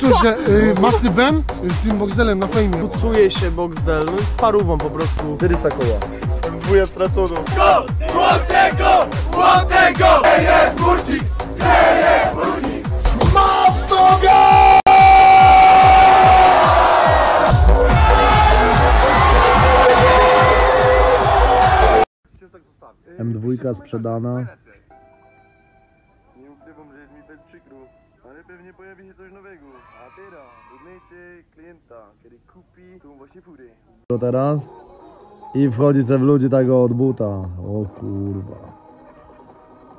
To, że y, Masny Ben z tym Boxdelem na fejmie. Pucuje się Boxdel, no z parówą po prostu. 400 koła. Wuja straconą. M2 sprzedana. Ukrywam, że jest mi bez przykro, ale pewnie pojawi się coś nowego. A teraz poznajcie klienta, który kupi tą właśnie furę. To teraz. I wchodzi se w ludzi tego od buta. O kurwa.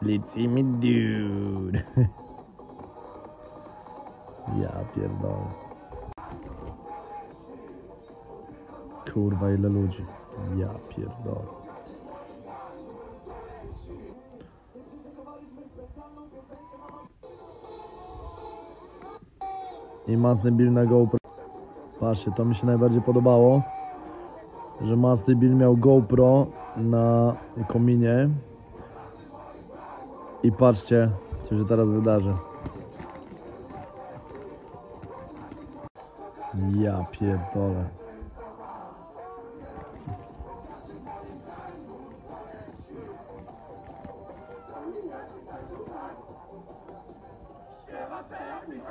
Lecimy dude. Ja pierdolę. Kurwa ile ludzi. Ja pierdolę. I masny Bill na GoPro. Patrzcie, to mi się najbardziej podobało, że masny Bill miał GoPro na kominie. I patrzcie, co się teraz wydarzy. Ja pierdolę. Je vais faire une